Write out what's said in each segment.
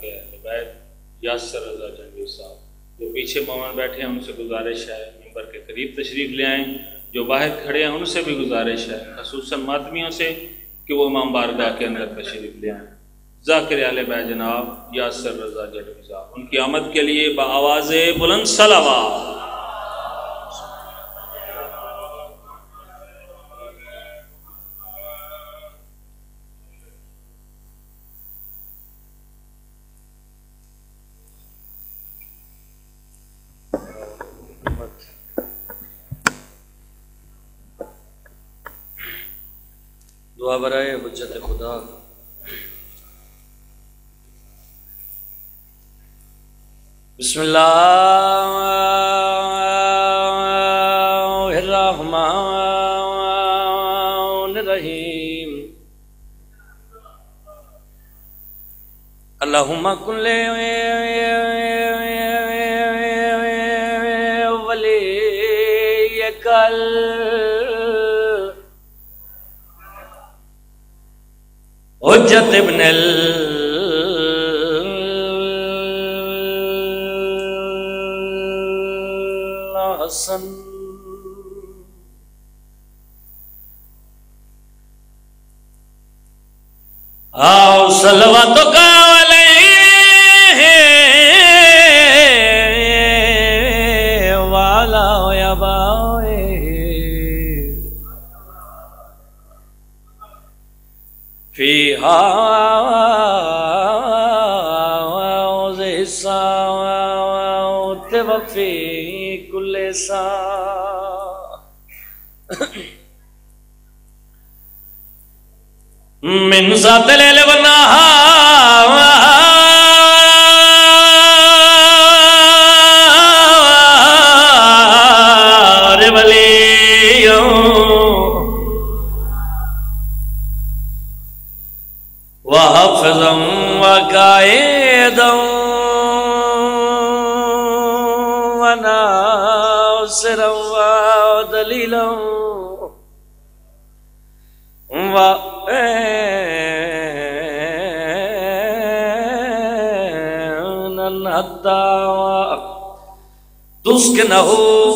کے اہل بیت یاسر رضا جنگی صاحب جو پیچھے مومن بیٹھے ہیں، ان سے گزارش ہے۔ ممبر کے قریب تشریف لے آئیں۔ جو باہر کھڑے ہیں، ان سے بھی گزارش ہے۔ خصوصاً ماتمیوں سے کہ وہ امام بارگاہ کے اندر تشریف لے آئیں۔ ذاکر علیہ بے جناب یاسر رضا جنگی صاحب ان کی آمد کے لیے بآواز بلند صلوات۔ برائے حجت خدا۔ بسم اللہ الرحمن الرحیم۔ اللہم کن لے حجت وفي من ساعة لے ذات الليل تسكنه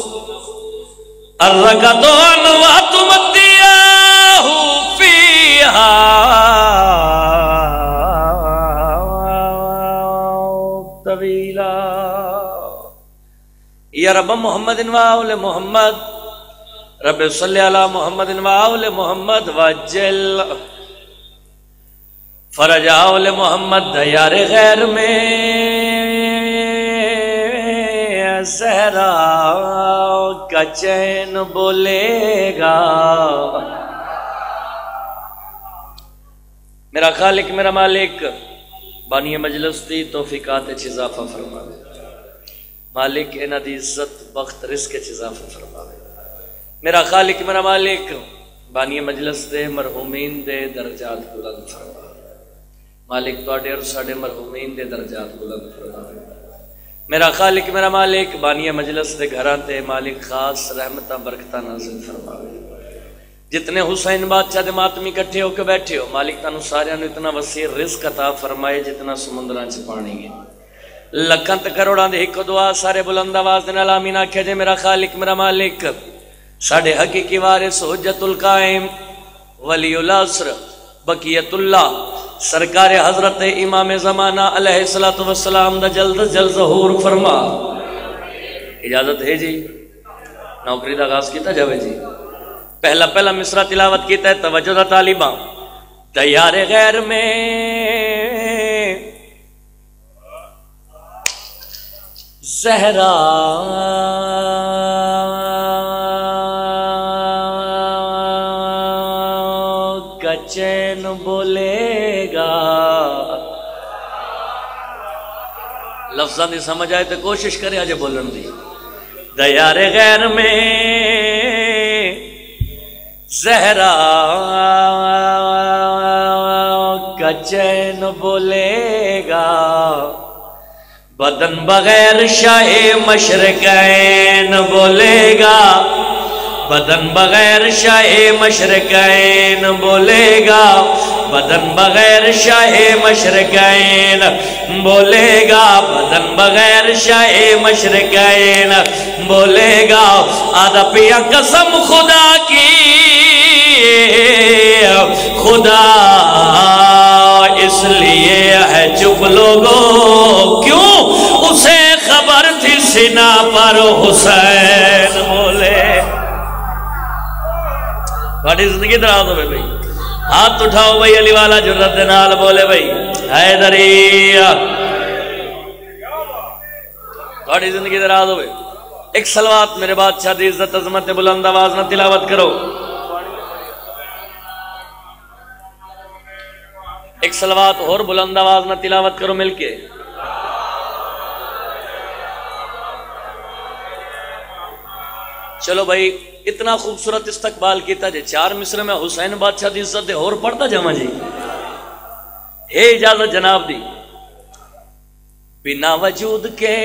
الركضان وتمديه فيها طويلا يا رب محمد وآل محمد۔ رب صلی علی محمد وآل محمد وجل۔ فرج آل محمد دیار غیر میں۔ سہرا کا چین بولے گا میرا خالق، میرا مالک، بانی مجلس دی توفیقات چ اضافہ فرماوے۔ مالک، انہاں دی عزت، بخت، رزق چ اضافہ فرماوے۔ میرا خالق، میرا مالک، بانی مجلس دے مرحومین دے درجات بلند فرما مالک، تواڈے اور ساڈے مرحومین دے درجات بلند فرما میرا خالق، میرا مالک بانی مجلس دے گھراں تے مالک خاص رحمتاں، برکتاں نازل فرماوے۔ جتنے حسین بادشاہ دے ماتمی کٹھے ہو کے بیٹھے ہو، مالک تانوں سارے نو اتنا وسیع رزق عطا فرمائے جتنا سمندراں چ پانی ہے۔ لکھاں تے کروڑاں دے ایک دعا سارے بلند آواز دے نال آمین آکھے جے، میرا خالق، میرا مالک۔ ساڈے حقیقی وارث حجت القائم، ولی الاسر بقیت اللہ۔ سرکار حضرت امام زمانہ علیہ الصلوۃ والسلام دا جلد جلد ظہور فرما۔ اجازت ہے جی؟ نوکری دا آغاز کیتا جاوے جی۔ پہلا پہلا مصرع تلاوت کیتا ہے، توجہ دا طالباں تیار غیر میں۔ زہرا۔ لفظاں دی سمجھ آئے تو کوشش کرے آجے بولن دی۔ دیار غیر میں زہرا کا چین بولے گا۔ بدن بغیر شاہ مشرقین بولے گا۔ بدن بغیر شاہ مشرقین بولے گا بدن بغیر شاہ مشرقین بولے گا بدن بغیر شاہ مشرقین بولے گا آدھا پیا قسم خدا کی، خدا اس لیے ہے چپ لوگوں، کیوں؟ اسے خبر تھی سنا پر حسین بولے زندگی دراز ہوئے بھائی ہاتھ اٹھاؤ بھائی علی والا جرت نال بولے بھائی حیدری بڑی زندگی دراز ہوئے ایک سلوات میرے بادشاہ دی عزت عظمت بلند آواز نہ تلاوت کرو ایک سلوات اور بلند آواز نہ تلاوت کرو مل کے چلو بھائی اتنا خوبصورت استقبال کیتا جی چار مصر میں حسین بادشاہ دی عزت اور پڑھتا جمع جی۔ ہے اجازت جناب دی۔ بنا وجود کے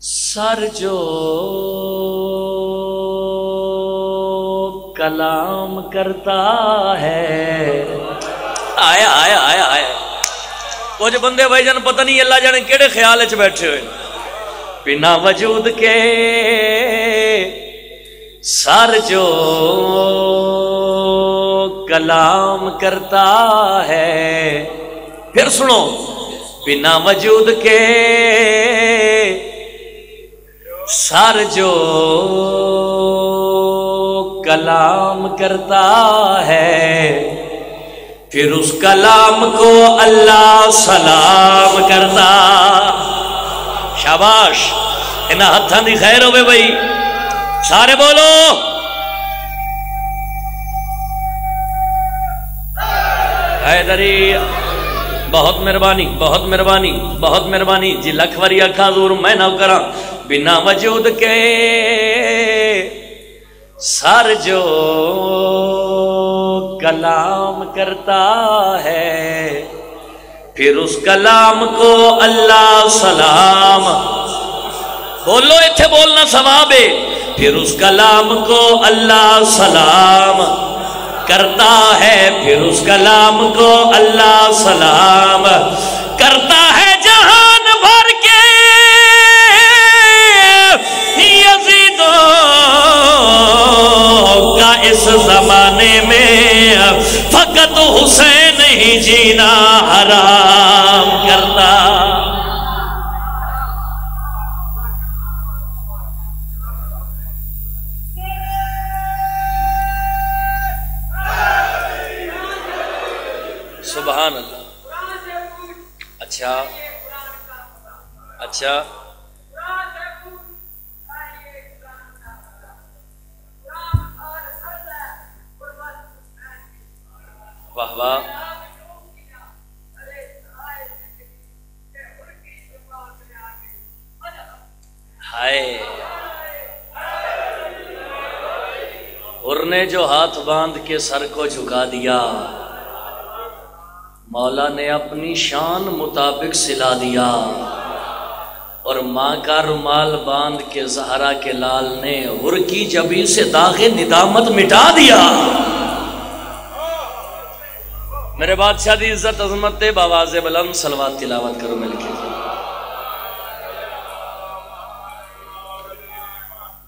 سر جو کلام کرتا ہے۔ آیا آیا آیا آیا۔ کچھ بندے بھائی جان، پتہ نہیں اللہ جانے کیڑے خیال چ بیٹھے ہوئے بنا وجود کے سر جو کلام کرتا ہے۔ پھر سنو، بنا وجود کے سر جو کلام کرتا ہے۔ پھر اس کلام کو اللہ سلام کرتا۔ شاباش، انہاں ہتھاں دی خیر ہوئے بھائی سارے بولو۔ حیدری بہت مہربانی بہت مہربانی بہت مہربانی۔ جی لکھ وری اکھا زور میں نہ کراں، بنا وجود کے سر جو کلام کرتا ہے۔ پھر اس کلام کو اللہ سلام بولو اتھے بولنا ثواب ہے۔ پھر اس کلام کو اللہ سلام کرتا ہے۔ پھر اس کلام کو اللہ سلام کرتا ہے جہان بھر کے۔ یزیدوں اس زمانے میں فقط حسین ہی جینا حرام کرتا۔ سبحان اللہ۔ اچھا۔ اچھا۔ واہ واہ. ہائے. نے جو ہاتھ باندھ کے سر کو جھکا دیا. مولا نے اپنی شان مطابق سلا دیا. اور ماں کا رومال باندھ کے زہرا کے لال نے ہر کی جبی سے داغ ندامت مٹا دیا. میرے بادشاہ دی عزت، عظمت دے باواز بلند سلوات تلاوت کرو مل کے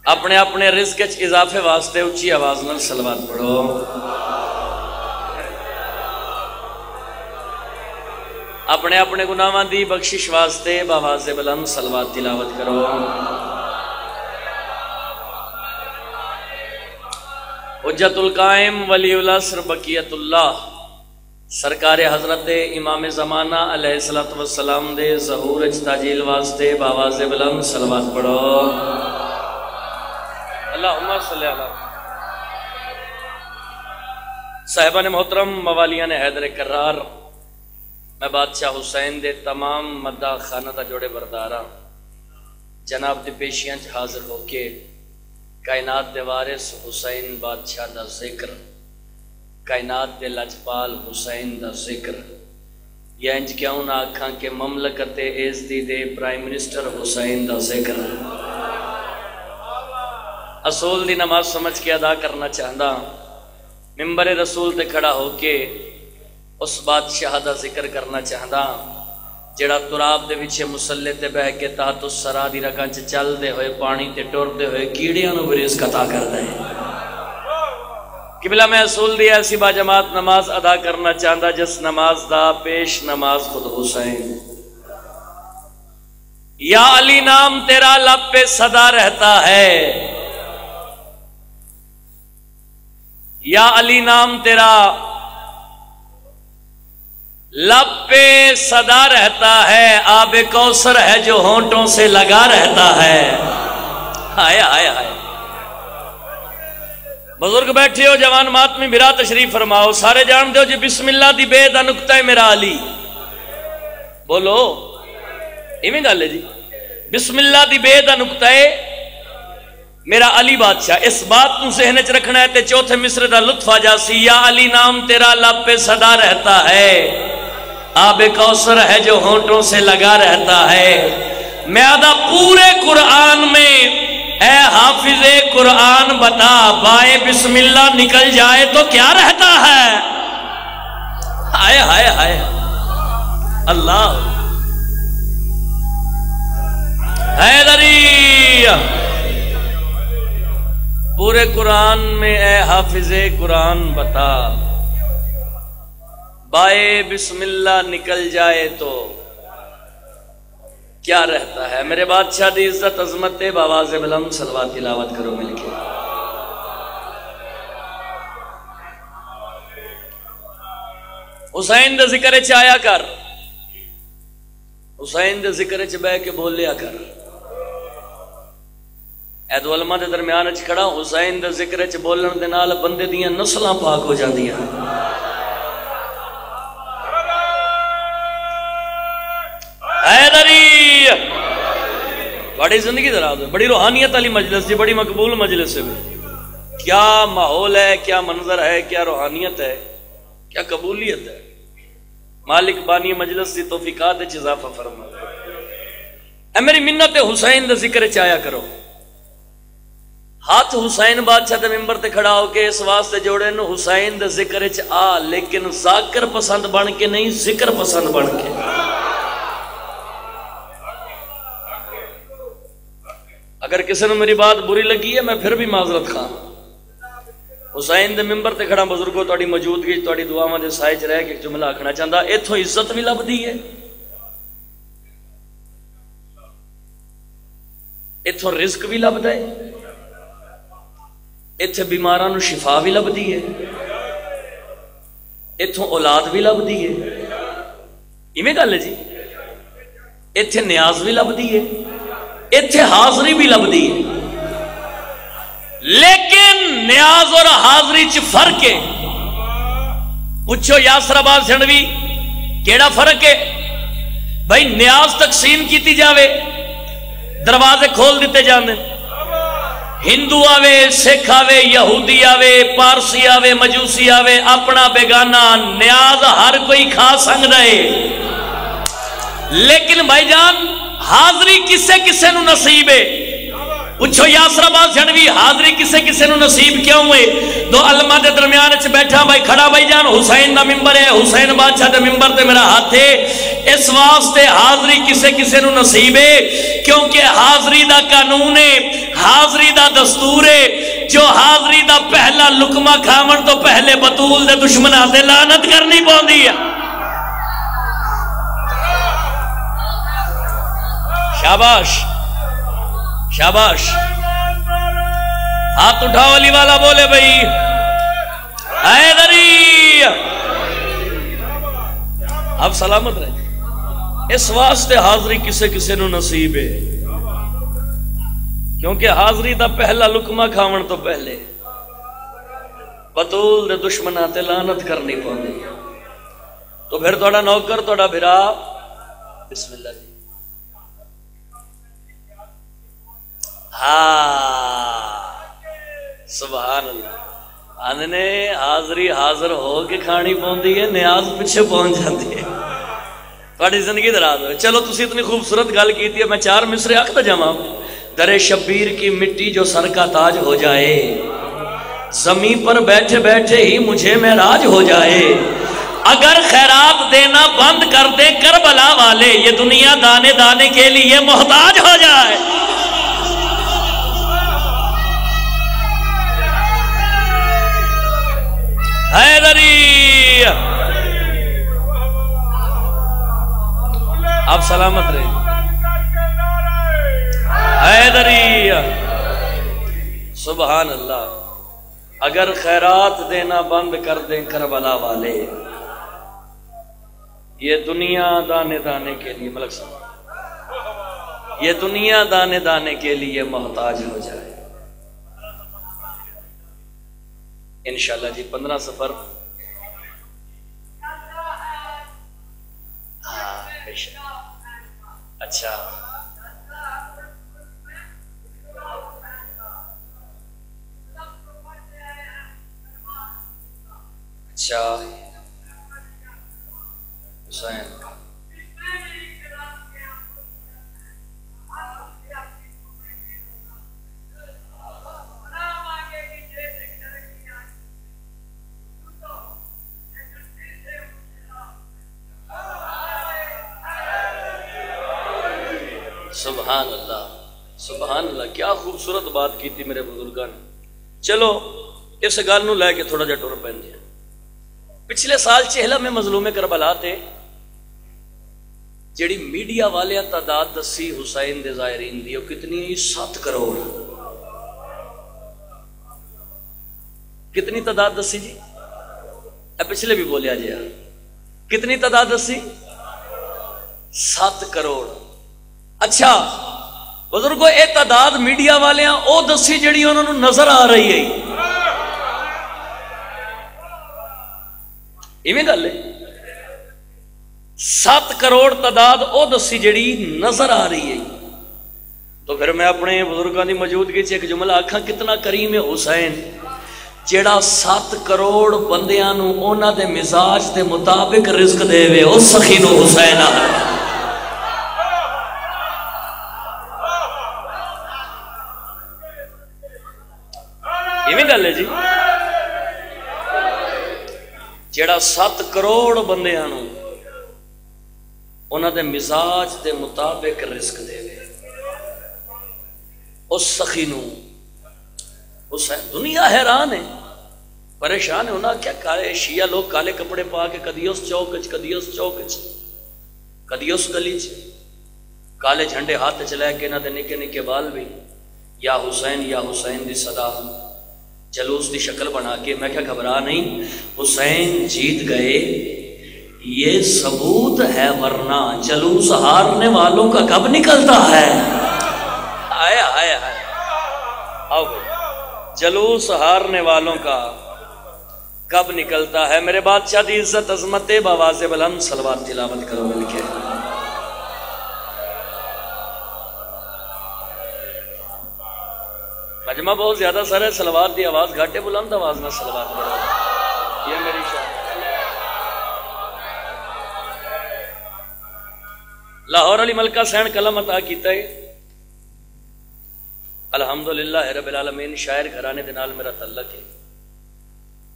اپنے اپنے رزق چ اضافے واسطے اچھی آواز نال سلوات پڑھو۔ اپنے اپنے گناہاں دی بخشش واسطے باواز بلند سلوات تلاوت کرو۔ حجت القائم ولی الاسر بقیت اللہ۔ سرکار حضرت امام زمانہ علیہ السلام دے ظہور اجتاجیل واسطے باواز بلند سلوات پڑھو۔ اللہم صلی اللہ صاحبان محترم، موالیان حیدر کرار، میں بادشاہ حسین دے تمام مدہ خانہ دا جوڑے بردارا ہاں۔ جناب دے پیشیاں حاضر ہو کے کائنات دے وارث حسین بادشاہ دا ذکر کائنات دے لجپال حسین دا ذکر۔ یا انج کیا ان آکھاں کے مملکت ایز دی دے پرائم منسٹر حسین دا ذکر۔ اصول دی نماز سمجھ کے ادا کرنا چاہتا ممبر رسول تے کھڑا ہو کے اس بادشاہ دا ذکر کرنا چاہتا جڑا تراب دے وچے مسلے تے بہ کے تحت اس سرا دی رکھاں چ چل دے ہوئے، پانی تے ٹر دے ہوئے، کیڑیاں نو بھی رزق عطا کردا ہے قبلہ میں اصول دیا، ایسی با جماعت نماز ادا کرنا چاہتا جس نماز دا پیش نماز خود حسین۔ یا علی نام تیرا لب پہ صدا رہتا ہے۔ یا علی نام تیرا لب پہ صدا رہتا ہے، آب کوثر ہے جو ہونٹوں سے لگا رہتا ہے۔ آئے آئے آئے بزرگ بیٹھے ہو، جوان ماتمی برا تشریف فرماؤ۔ سارے جان دو جی بسم اللہ دی بے دا نکتہ میرا علی۔ بولو۔ ایویں گل ہے جی۔ بسم اللہ دی بے دا نکتہ میرا علی بادشاہ۔ اس بات تو ذہن چ رکھنا ہے تے چوتھے مصر دا لطف آ جاسی یا علی نام تیرا لب پہ صدا رہتا ہے۔ آب کوثر ہے جو ہونٹوں سے لگا رہتا ہے۔ میں آدھا پورے قرآن میں اے حافظ قرآن بتا بائیں بسم اللہ نکل جائے تو کیا رہتا ہے؟ ہائے ہائے ہائے۔ اللہ۔ حیدری پورے قرآن میں اے حافظ قرآن بتا۔ بائے بسم اللہ نکل جائے تو کیا رہتا ہے؟ میرے بادشاہ دی عزت، عظمت باواز بلند سلوات تلاوت کرو مل کے۔ حسین دے ذکر چ آیا کر۔ حسین دے ذکر چ بہ کے بولیا کر۔ اید علماء دے درمیان اچ کھڑا، حسین دے ذکر چ بولن دے نال بندے دیاں نسلاں پاک ہو جاندیاں۔ حیدری بڑی زندگی دراز ہے، بڑی روحانیت والی مجلس جی بڑی مقبول مجلس ہے۔ کیا ماحول ہے، کیا منظر ہے، کیا روحانیت ہے، کیا قبولیت ہے۔ مالک بانی مجلس دی توفیقات اضافہ فرما اے میری منت حسین دا ذکر چایا کرو۔ ہاتھ حسین بادشاہ دے ممبر تے کھڑا ہو کے اس واسطے جوڑے نو، حسین دے ذکر چ آ، لیکن ذاکر پسند بن کے نہیں، ذکر پسند بن کے۔ اگر کسی نے میری بات بری لگی ہے، میں پھر بھی معذرت خواہ حسین دے ممبر تے کھڑا بزرگو، تہاڈی موجودگی، تہاڈی دعاواں دے سائے چ رہ کے جملہ آکھنا چاہندا، ایتھوں عزت بھی لبدی ہے۔ ایتھوں رزق بھی لبدا ہے۔ ایتھے بیماراں نو شفا بھی لبدی ہے۔ ایتھوں اولاد بھی لبدی ہے۔ ایویں گل ہے جی؟ ایتھے نیاز بھی لبدی ہے۔ ایتھے حاضری بھی لبدی ہے۔ لیکن نیاز اور حاضری چ فرق ہے۔ پوچھو یاسر آباد سنڈوی، کیڑا فرق ہے؟ بھائی نیاز تقسیم کیتی جاوے، دروازے کھول دیتے جانے ہندو آوے، سکھ آوے، یہودی آوے، پارسی آوے، مجوسی آوے، اپنا بیگانہ، نیاز ہر کوئی کھا سنگ رہے لیکن بھائی جان حاضری کسے کسے نو نصیب ہے۔ پوچھو یاسر آباد جھنوی حاضری کسے کسے نو نصیب کیوں ہوئے دو علماء دے درمیان اچھ بیٹھا بھائی، کھڑا بھائی جان، حسین دا ممبر ہے، حسین بادشاہ دے ممبر تے میرا ہاتھ ہے۔ اس واسطے حاضری کسے کسے نو نصیب ہے، کیونکہ حاضری دا قانون ہے، حاضری دا دستور ہے۔ جو حاضری دا پہلا لکمہ کھامن تو پہلے بطول دے دشمنہ دے لانت کرنی پوندی ہے۔ شاباش شاباش۔ ہاتھ اٹھاؤ علی والا، بولے بھائی۔ حیدری اب سلامت رہے۔ اس واسطے حاضری کسے کسے نو نصیب ہے۔ کیونکہ حاضری دا پہلا لکمہ کھاون تو پہلے۔ بطول دے دشمنہ تے لانت کرنی پوندی۔ تو پھر توڑا نوکر توڑا بھرا۔ بسم اللہ۔ جی ہاں سبحان اللہ۔ آنے حاضری حاضر ہو کے کھانی پوندی ہے، نیاز پیچھے پہنچ جاتی ہے۔ تھوڑی زندگی دراز ہوئے۔ چلو، تسی اتنی خوبصورت گل کی تھی میں چار مصرے اخت جمع در شبیر کی مٹی جو سر کا تاج ہو جائے۔ زمین پر بیٹھے بیٹھے ہی مجھے راج ہو جائے۔ اگر خیرات دینا بند کر دے کربلا والے، یہ دنیا دانے دانے کے لیے محتاج ہو جائے۔ حیدری۔ آپ سلامت رہے۔ حیدری۔ سبحان اللہ۔ اگر خیرات دینا بند کر دیں کربلا والے۔ یہ دنیا دانے دانے کے لیے ملک صاحب یہ دنیا دانے دانے کے لیے محتاج ہو جائے۔ انشاءاللہ جی پندرہ سفر ہاں، اچھا۔ اچھا۔ حسین۔ سبحان اللہ سبحان اللہ، کیا خوبصورت بات کی تھی میرے بزرگان۔ چلو، اس گل نو لے کے تھوڑا جا ٹور پہن دیا پچھلے سال چہلا میں مظلوم کربلا تھے جیڑی میڈیا والے تعداد دسی حسین دے زائرین دی کتنی سات کروڑ۔ کتنی تعداد دسی جی؟ پچھلے بھی بولیا جی کتنی تعداد دسی؟ سات کروڑ۔ اچھا بزرگو اے تعداد میڈیا والے او دسی جڑی انہوں نے نظر آ رہی ہے۔ ایویں گل ہے؟ سات کروڑ تعداد او دسی جڑی نظر آ رہی ہے۔ تو پھر میں اپنے بزرگوں کی موجودگی سے ایک جملہ آخا کتنا کریم ہے حسین۔ جیڑا سات کروڑ بندیاں نو اونا دے مزاج دے مطابق رزق دے وے، او سخی نو حسین آ ایویں گل ہے جی جڑا سات کروڑ بندیاں نو انہوں دے مزاج دے مطابق رزق دے وے اس سخی نو اس دنیا حیران ہے پریشان ہے انہاں کیا کالے شیعہ لوگ کالے کپڑے پا کے کدی اس چوک چ کدی اس چوک چ کدی اس گلی چ کالے جھنڈے ہاتھ چلائے کے نہ دے نکے نکے بال بھی یا حسین یا حسین دی صدا جلوس دی شکل بنا کے میں کیا گھبرا نہیں، حسین جیت گئے۔ یہ ثبوت ہے ورنہ جلوس ہارنے والوں کا کب نکلتا ہے؟ آیا آیا آیا۔ جلوس ہارنے والوں کا کب نکلتا ہے؟ میرے بادشاہ دی عزت، عظمت، بواز بلند سلوات تلاوت کرو مل کے مجمع بہت زیادہ سر ہے، سلوار دی آواز گھاٹے، بلند آواز نہ سلوار بڑھا یہ میری شاہ لاہور علی ملکہ سین قلم عطا کیتا ہے۔ الحمدللہ رب العالمین، شاعر گھرانے دے نال میرا تعلق ہے۔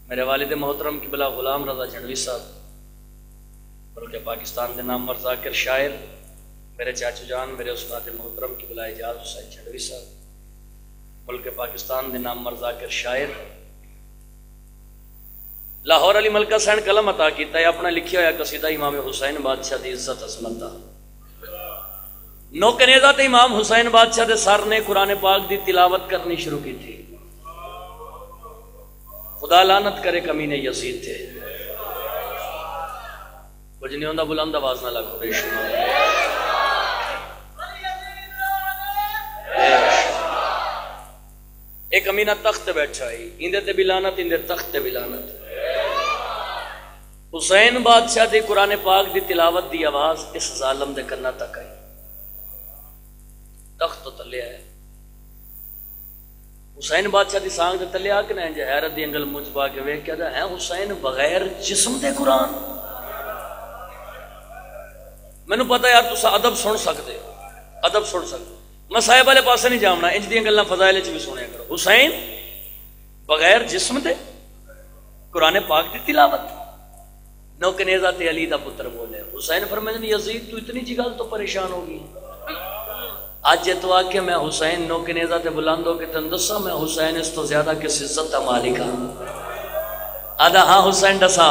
میرے والد محترم کی بلا غلام رضا جھڑوی صاحب، بلکہ پاکستان دے نام مرزاکر شاعر، میرے چاچو جان، میرے استاد محترم کی بلا اجاز حسین جھڑوی صاحب۔ ملک پاکستان دے نام مرزا کر شاعر۔ لاہور علی ملکہ سین قلم عطا کیتا ہے، اپنا لکھیا ہوا قصیدہ امام حسین بادشاہ دی عزت عظمت دا۔ نو کنیزا تے امام حسین بادشاہ دے سر نے قرآن پاک دی تلاوت کرنی شروع کی تھی۔ خدا لانت کرے کمینے یزید تھے کچھ نہیں ہوندا، بلند آواز نہ لگو، بے شمار۔ ایک امینہ تخت بیٹھا ہی اندے تے بلانت اندے تخت تے بلانت حسین بادشاہ دی قرآن پاک دی تلاوت دی آواز اس ظالم دے کرنا تک آئی۔ تخت تو تلے آئے۔ حسین بادشاہ دی سانگ دے تلے آ کے نہ جے حیرت دی انگل مجھ پا کے ویکھ کیا دا ہے حسین بغیر جسم دے قرآن؟ مینوں پتہ یار تسا ادب سن سکتے ادب سن سکتے میں صاحب والے پاسے نہیں جامنا انج دیا گلا فضائل بھی سنیا کرو۔ حسین، بغیر جسم دے قرآن پاک دی تلاوت۔ نو کنیزا تے علی دا پتر بولے۔ حسین فرمائے یزید، تو اتنی جی گل تو پریشان ہوگی اج جے تو آکے میں حسین نو کنیزا تے بلاندو کہ تن دسا میں حسین اس تو زیادہ کس عزت دا مالک ہاں۔ آدھا ہاں حسین دسا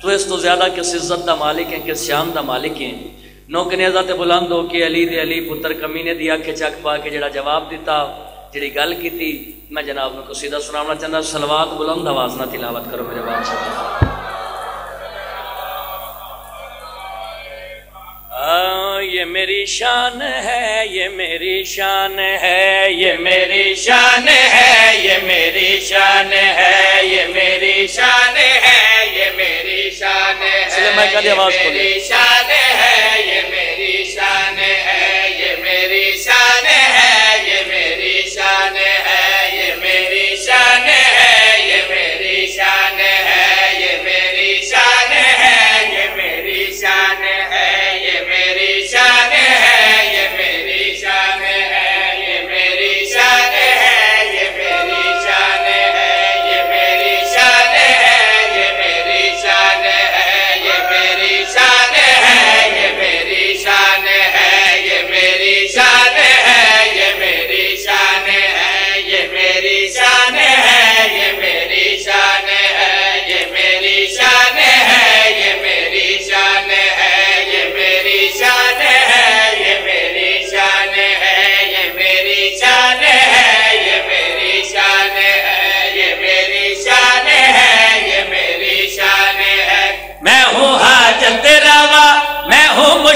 تو اس تو زیادہ کس عزت دا مالک ہیں، کس شام دا مالک ہیں۔ نو کنیزا تے بلاندو کہ علی دے علی پتر کمینے دی آکھے چک پا کے جڑا جواب دیتا جڑی گل کیتی میں جناب کو سیدھا سنانا چاہتا سلوات بلند آواز نہ تلاوت کرو میرے بادشاہ۔ یہ میری شان ہے یہ میری شان ہے یہ میری شان ہے یہ میری شان ہے یہ میری شان ہے یہ میری شان ہے میں آواز میری شان ہے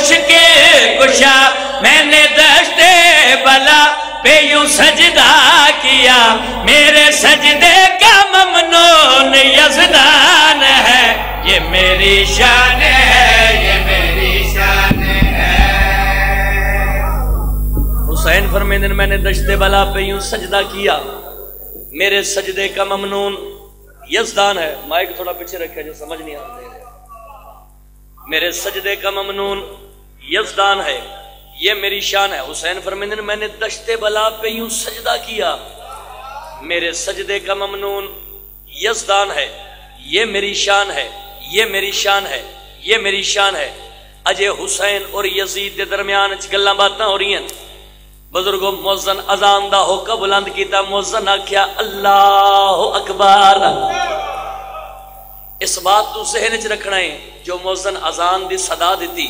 مشکل کشا، میں نے دشت بلا پہ یوں سجدہ کیا۔ میرے سجدے کا ممنون یزدان ہے۔ یہ میری شان ہے، یہ میری شان ہے۔ حسین فرمیدن میں نے دشت بلا پہ یوں سجدہ کیا۔ میرے سجدے کا ممنون یزدان ہے۔ مائک تھوڑا پیچھے رکھے جو سمجھ نہیں آتے۔ میرے سجدے کا ممنون یزدان ہے، یہ میری شان ہے۔ حسین فرمیدن میں نے دشت بلا پہ یوں سجدہ کیا۔ میرے سجدے کا ممنون یزدان ہے۔ یہ میری شان ہے، یہ میری شان ہے، یہ میری شان ہے۔ اجے حسین اور یزید دے درمیان گلاں باتاں ہو رہی ہیں۔ بزرگوں، موزن اذان دا حکم بلند کیتا، موزن آکھیا، اللہ اکبر۔ اس بات تو ذہن وچ رکھنا ہے، جو موزن اذان دی صدا دیتی۔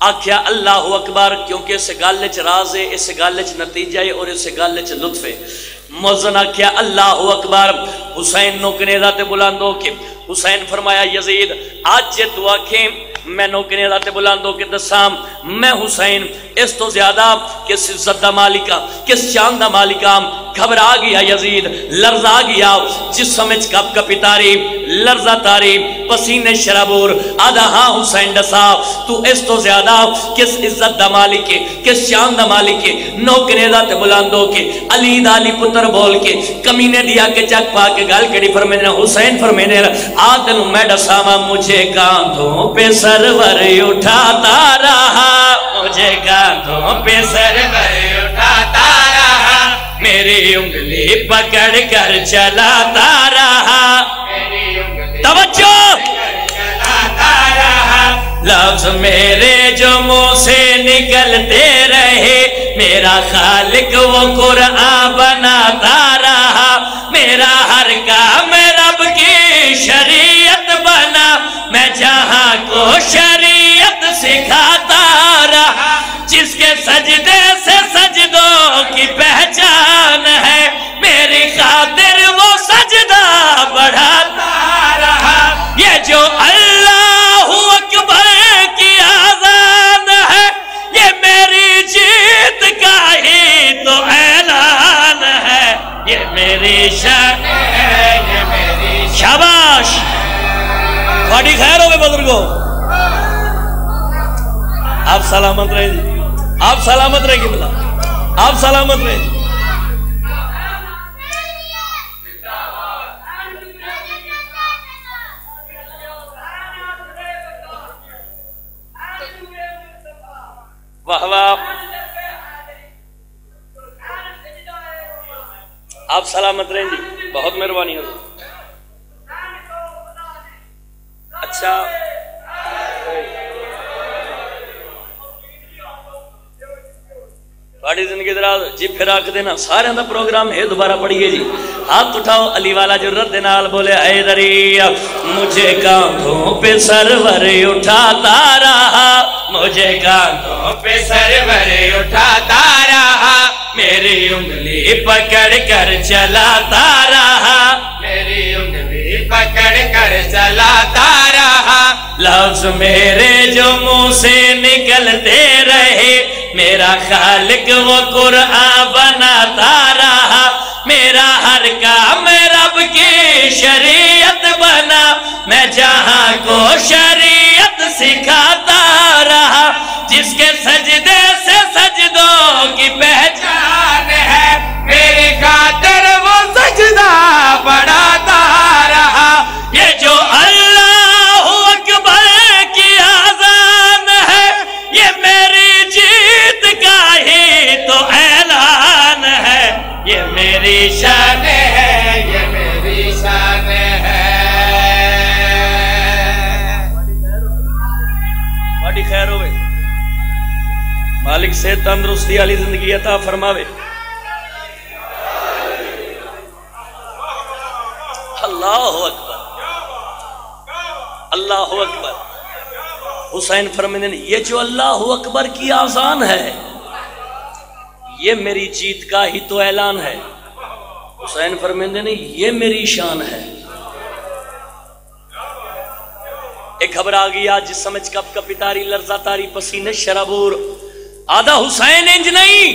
آخیا اللہ اکبر، کیونکہ اس گل چ راز ہے، اس گل چ نتیجہ ہے اور اس گل چ لطف ہے۔ موزن آخیا اللہ اکبر، حسین نو کنیزا تے بلند ہو کے۔ حسین فرمایا، یزید، آج جے تو آکھیں میں نو کنیزا تے بلاندو کہ دسام، میں حسین، اس تو زیادہ کس عزت دا مالکا کس شان دا مالکا گھبرا گیا یزید، لرزا گیا جس سمجھ کپ کپی تاری لرزا تاری پسینے شرابور، آدھا ہاں حسین ڈسا تو اس تو زیادہ کس عزت دا مالکے کس شان دا مالکے نو کنیزا تے بلاندو کہ علی دالی پتر بول کے، کمینے دیا کے چک پا کے گال کڑی فرمینے حسین فرمینے آدھنو میں ڈساما مجھے کاندھوں پہ سر سرور اٹھاتا رہا مجھے کاندھوں پہ سرور اٹھاتا رہا میری انگلی پکڑ کر چلاتا رہا توجہ! لفظ میرے جو منہ سے نکلتے رہے، میرا خالق وہ قرآن بناتا رہا میرا ہر کام کو شریعت سکھاتا رہا، جس کے سجدے سے سجدوں کی پہچان ہے، میری خاطر وہ سجدہ بڑھاتا رہا۔ یہ جو اللہ اکبر کی آزان ہے، یہ میری جیت کا ہی تو اعلان ہے۔ یہ میری شان ہے یہ خیر ہوگے بزرگو۔ آپ سلامت رہیں جی۔ آپ سلامت رہیں گے بلا۔ آپ سلامت رہیں جی جی پھر آکھ دینا۔ سارے اندر پروگرام ہے، دوبارہ پڑھئیے جی۔ ہاتھ اٹھاؤ، علی والا جو رد نال بولے، اے دری مجھے کانتوں پہ سرور اٹھاتا رہا مجھے کانتوں پہ سرور اٹھاتا رہا میری انگلی پکڑ کر چلاتا رہا میری انگلی پکڑ کر چلاتا رہا لفظ میرے جو منہ سے نکلتے رہے میرا خالق وہ قرآن بناتا رہا، میرا ہر کام رب کی شریعت بنا، میں جہاں کو شریعت سکھاتا رہا، جس کے سجدے سے سجدوں کی پہچان شان ہے، یہ میری شان ہے۔ بڑی خیر ہوئے۔ مالک سے تندرستی والی زندگی عطا فرماوے۔ اللہ اکبر۔ اللہ اکبر۔ حسین فرمیدن یہ جو اللہ اکبر کی آزان ہے، یہ میری جیت کا ہی تو اعلان ہے۔ حسین فرمیدن یہ میری شان ہے۔ ایک خبر آ گیا جس سمجھ کپ کپی تاری، لرزہ تاری، پسینے، شرابور۔ آدھا حسین انج نہیں،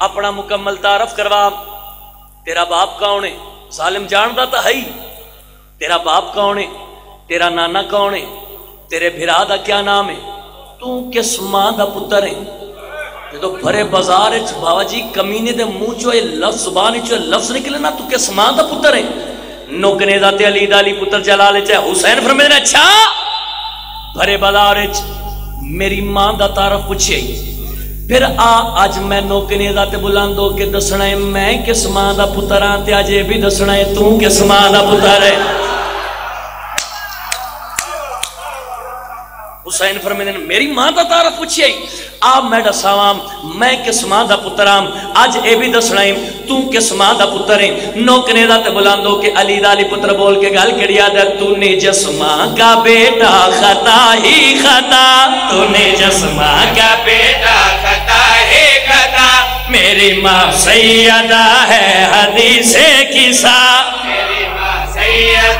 اپنا مکمل تعارف کروا۔ تیرا باپ کون ہے؟ ظالم جاندا تا ہے۔ تیرا باپ کون ہے؟ تیرا نانا کون ہے؟ تیرے بھرا دا کیا نام ہے؟ تو کس ماں دا پتر ہے۔ جدو بھرے بازار وچ بابا جی کمینے دے منہ چوں اے لفظ زبان وچوں اے لفظ نکلے نا تو کس ماں دا پتر ہے نوکنے دا تے علی دا علی پتر جلال وچ ہے حسین فرمیندے نے اچھا بھرے بازار وچ میری ماں دا تعارف پوچھے پھر آ اج میں نوکنے دا تے بلاندو کہ دسنا ہے میں کس ماں دا پتر ہاں تے اج اے بھی دسنا ہے تو کس ماں دا پتر ہے حسین فرمیدن میری ماں دا تعارف پوچھے آپ میں دساواں میں کس ماں دا پترام آج اے بھی دسنا تو کس ماں دا پتر ہے نوکنے دا تے بلاندو کہ علی دا علی پتر بول کے گل کڑیا دے تو نے جس ماں کا بیٹا خطا ہی خطا تو نے جس ماں کا بیٹا خطا ہی خطا۔ میری ماں سیدہ ہے، حدیث کسا میری ماں سیدہ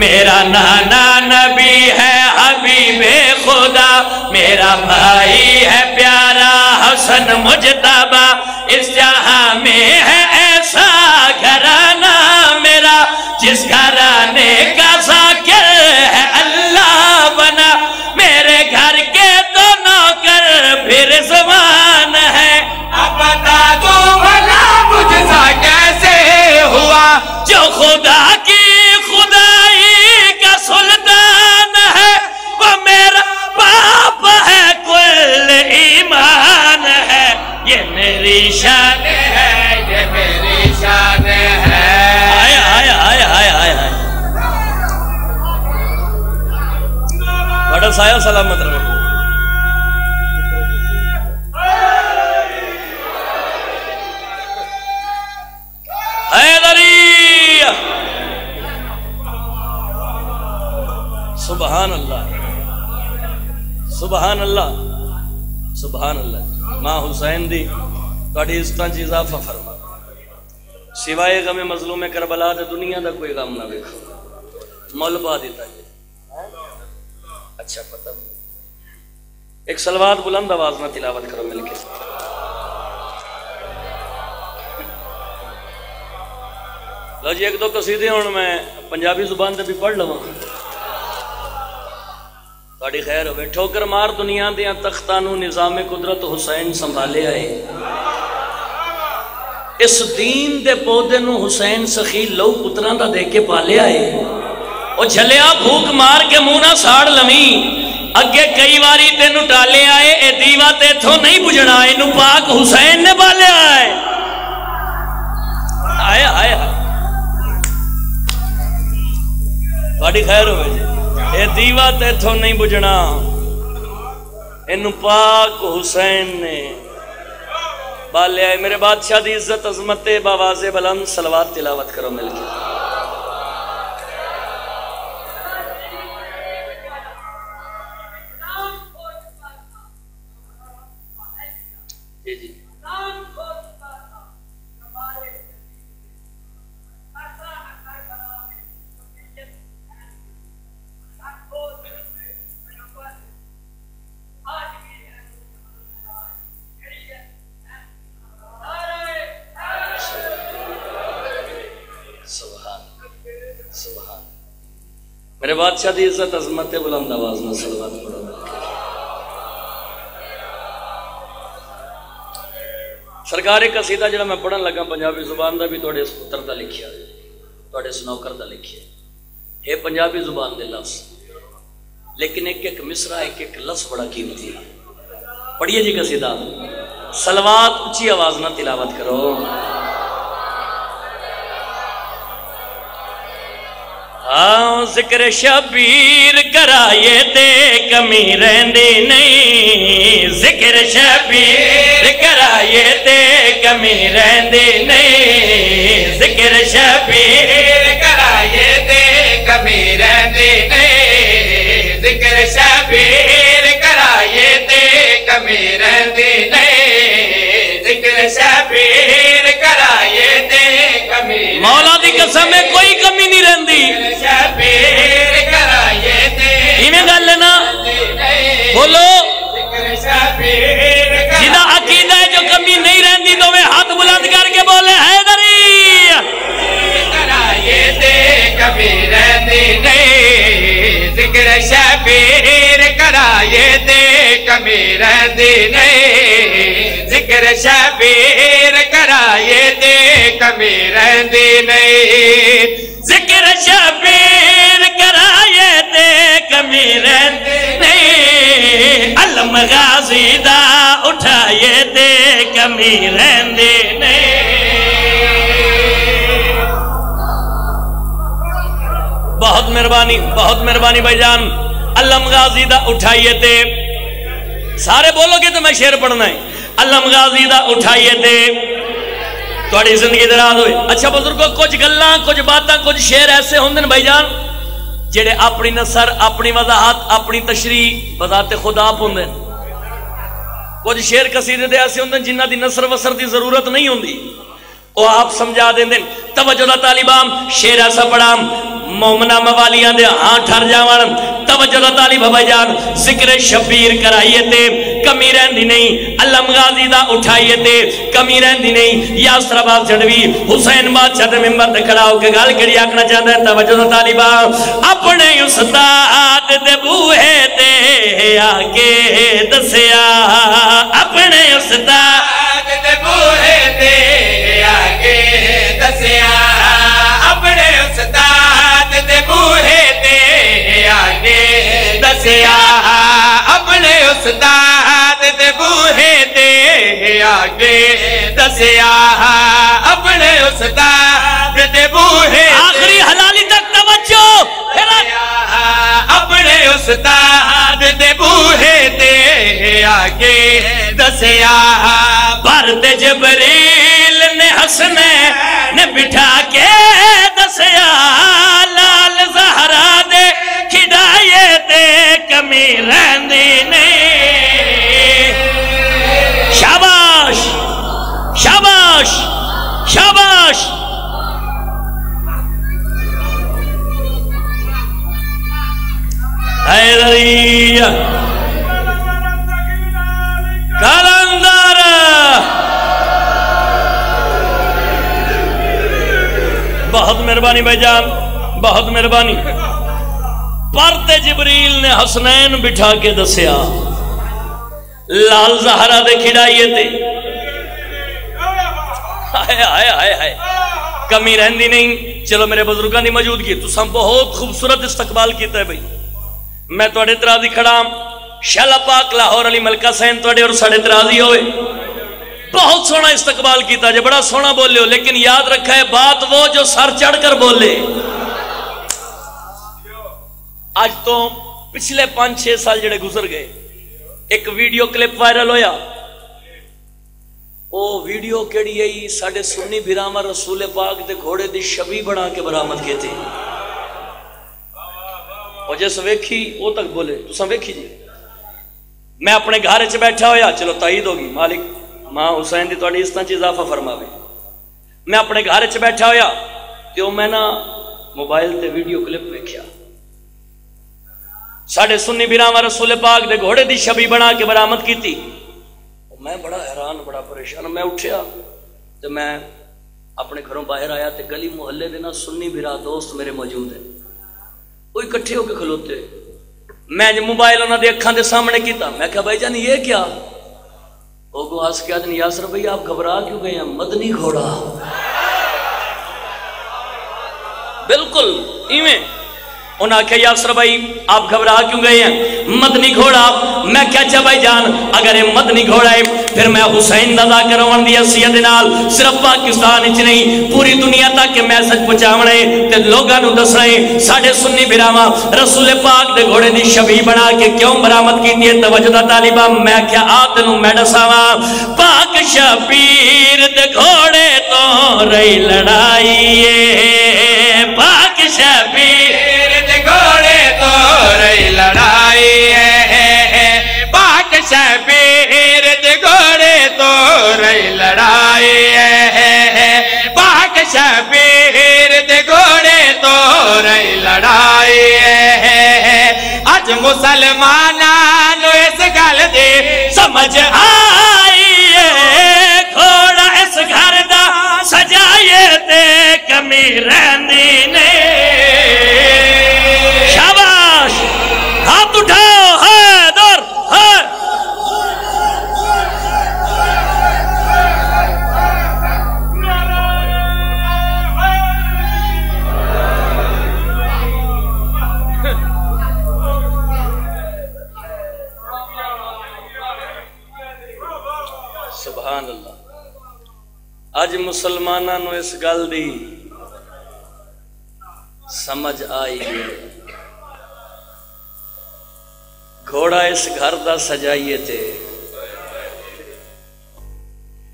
میرا نانا نبی ہے حبیب خدا۔ میرا بھائی ہے پیارا حسن مجتبہ۔ اس جہاں میں ہے ایسا گھرانہ میرا۔ جس گھرانے کا ذاکر ہے اللہ بنا۔ میرے گھر کے تو نوکر پھر یہ میری شان ہے، یہ میری شان ہے۔ آئے آئے آئے آئے آئے آئے بڑا سایہ سلامت رہے سبحان اللہ۔ سبحان اللہ۔ سبحان اللہ۔ ماں حسین دی تھوڑی عزتاں چ اضافہ فرما۔ سوائے غم مظلوم کربلا تے دنیا دا کوئی غم نہ ویکھو۔ مول دیتا جی اچھا پتہ۔ ایک سلوات بلند آواز میں تلاوت کرو مل کے۔ لو جی ایک دو قصیدے ہوں میں پنجابی زبان سے بھی پڑھ لوا تھوڑی خیر ہوئے، ٹھوکر مار دنیا دیا تختاں نو نظام قدرت حسین سنبھالے آئے۔ اس دین دے پودے نو حسین سخی لو پتراں دا دے کے پالے آئے۔ او جھلیا بھوک مار کے منہ ساڑ لمی۔ اگے کئی واری تینو ٹالے آئے، اے دیوا تے تھو نہیں بجھنا، اینو پاک حسین نے بالے آئے۔ آئے آئے آئے۔ تھوڑی خیر ہوئے جی۔ یہ دیوا تیتھوں نہیں بجنا انو پاک حسین نے بالے آئے میرے بادشاہ دی عزت عظمت باواز بلند سلوات تلاوت کرو مل کے میرے بادشاہ دی عزت عظمت بلند آواز میں سلوات پڑھو۔ سرکار ایک قصیدہ جڑا میں پڑھن لگا، پنجابی زبان دا بھی تھوڑے پتر دا لکھیا تھوڑے اس نوکر دا لکھیا ہے۔ پنجابی زبان دے لفظ۔ لیکن ایک ایک مصرع، ایک ایک لفظ بڑا قیمتی ہے۔ پڑھیے جی قصیدہ۔ سلوات اچھی آواز نہ تلاوت کرو۔ ہاں ذکر شبیر کرائے تے کمی رہندی نہیں۔ ذکر شبیر کرائے تے کمی رہندی نہیں۔ ذکر شبیر کرائیے دے، کمی رہندی نہیں۔ ذکر شبیر کرائیے دے، کمی رہندی نہیں۔ ذکر شبیر کرائیے دے، کمی مولا دی قسم ہے، کوئی کمی نہیں رہندی۔ بولو۔ جدا عقیدہ ہے جو کمی نہیں رہندی تو میں ہاتھ بلند کر کے بولے حیدری رہندی نہیں۔ ذکر شبیر کرائیے دے کبھی رہندی نہیں۔ ذکر شبیر کرائیے دے کبھی رہندی نہیں۔ ذکر شبیر کرائے کمی رہندی نہیں۔ علم غازی دا اٹھائے تے کمی رہندی نہیں۔ بہت مہربانی بہت مہربانی بھائی جان۔ علم غازی دا اٹھائیے تے سارے بولو گے تو میں شیر پڑھنا ہے۔ علم غازی دا اٹھائیے تے تھوڑی زندگی دراز ہوئے اچھا بزرگو، کچھ گلاں، کچھ باتاں، کچھ شیر ایسے ہوندن بھائی جان۔ جڑے اپنی نصر، اپنی وضاحت، اپنی تشریح بذات خدا آپ کچھ شیر قصیدے دے ایسے ہوں جنہ دی نصر وسر دی ضرورت نہیں ہوندی۔ وہ آپ سمجھا دیں دیں توجہ دا طالبام شیر ایسا پڑھا مومنہ موالیاں دے ہاں ٹھر جاوان توجہ دا طالب بھائی جان، ذکر شبیر کرائیے تے، کمی رہندی نہیں۔ علم غازی دا اٹھائیے تے، کمی رہندی نہیں۔ یاسر آباد چڑوی حسین بادشاہ دے ممبر تے کھڑا ہو کے گال کڑی آکھنا چاہتا ہے۔ توجہ دا طالبام اپنے استاد دے بوہے تے آکے دسیا۔ اپنے استاد دے بوہے تے استاد دے بوہے تے آگے دسیا اپنے استاد دے بوہے آخری حلالی تک توجہ اپنے استاد دے بوہے تے آگے دسیا برد جبریل نے حسنے نے بٹھا کے دسیا لال زہرا دے کھڑائے تے کمی رہندی نہیں شاباش کلندر بہت مہربانی بھائی جان بہت مہربانی پرتے جبریل نے حسنین بٹھا کے دسیا لال زہرا دے کھڑائیے تے آئے آئے آئے آئے کمی رہندی نہیں۔ چلو میرے بزرگاں دی موجودگی تو سم بہت خوبصورت استقبال کیتا ہے بھائی۔ میں توڑے ترازی کھڑا ہوں شالا پاک لاہور علی ملکہ سین توڑے اور ساڑے ترازی ہوئے۔ بہت سونا استقبال کیتا جے بڑا سونا بولے ہو لیکن یاد رکھا ہے، بات وہ جو سر چڑھ کر بولے۔ آج تو پچھلے پانچ چھ سال جڑے گزر گئے، ایک ویڈیو کلپ وائرل ہویا۔ او ویڈیو کیڑی ہے ساڑھے سنی بھراما رسول پاک دے گھوڑے دی شبی بنا کے برامت کے تھے اور جیس ویکھی، او تک بولے تو سن ویکھی جی۔ میں اپنے گھر چ بیٹھا ہویا، چلو تائید ہوگی۔ مالک، ماں حسین دی تواڈی اس طرح چ اضافہ فرماوے۔ میں اپنے گھر چ بیٹھا ہویا، تے میں نا موبائل تے ویڈیو کلپ ویکھیا۔ ساڈے سنی براواں رسول پاک دے گھوڑے دی شبی بنا کے برآمد کیتی۔ میں بڑا حیران، بڑا پریشان، میں اٹھیا تے میں اپنے گھروں باہر آیا تے گلی محلے دے نا سنی برا دوست میرے موجود ہیں۔ وہ اکٹھے ہو کے کھلوتے۔ میں جو موبائل انہوں نے اکھان دے سامنے کیتا، میں کہا بھائی جان یہ کیا؟ وہ کو ہس کیا دن یاسر بھائی آپ گھبرا کیوں گئے ہیں؟ مدنی گھوڑا۔ بالکل، ایویں۔ انہوں نے کہا یاسر بھائی، آپ گھبرا کیوں گئے ہیں؟ مدنی گھوڑا میں کیا چاہ اچھا بھائی جان، اگر یہ مدنی گھوڑا ہے، پھر میں حسین دادا کرون دی حیثیت نال صرف پاکستان وچ نہیں، پوری دنیا تک کہ میسج پہنچاونے تے لوگاں نو نوں دسنے ساڈے سنی بھراواں رسول پاک دے گھوڑے دی شبیہ بنا کے کیوں برآمد کیتی ہے؟ توجہ دا طالبہ میں کیا آ تینوں میں دساواں، پاک شبیر دے گھوڑے تو رہی لڑائی ہے، پاک شبیر رہی لڑائی ہے پاک شبیر گھوڑے تو رہی لڑائی گل دی سمجھ آئی گھوڑا اس گھر دا سجائیے تے